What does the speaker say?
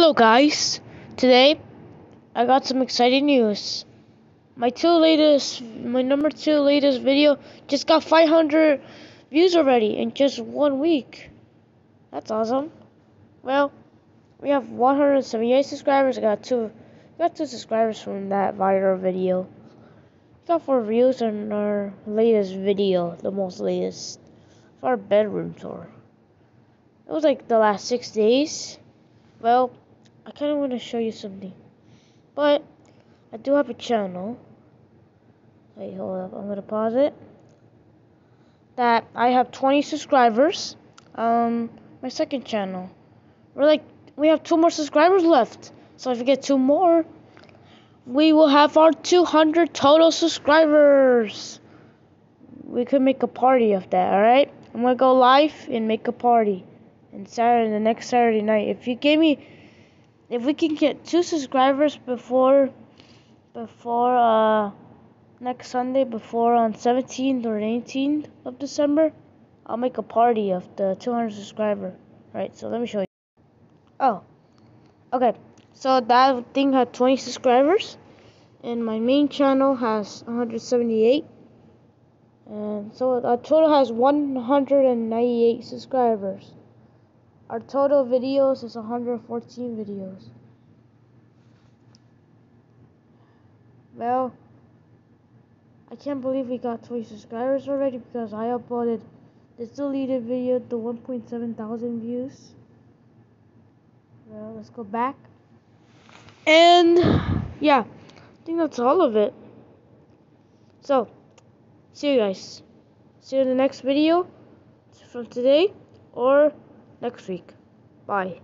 Hello guys, today I got some exciting news. My two latest, my number two latest video just got 500 views already in just one week. That's awesome. Well, we have 178 subscribers. I got two, got two subscribers from that viral video. We Got four views on our latest video, the most latest, our bedroom tour. It was like the last six days. Well, I kind of want to show you something. But I do have a channel. Wait, hold up. I'm going to pause it. That I have 20 subscribers. Um, my second channel. We're like, we have two more subscribers left. So if we get two more, we will have our 200 total subscribers. We could make a party of that, alright? I'm going to go live and make a party. And Saturday, the next Saturday night. If you gave me if we can get two subscribers before before uh next Sunday before on 17th or 18th of December, I'll make a party of the 200 subscriber. Right, so let me show you. Oh, okay. So that thing had 20 subscribers, and my main channel has 178. And so our total has 198 subscribers. Our total videos is 114 videos. Well, I can't believe we got 20 subscribers already because I uploaded this deleted video to 1.7 thousand views. Well, let's go back. And yeah, I think that's all of it. So, see you guys. See you in the next video from today or next week. Bye.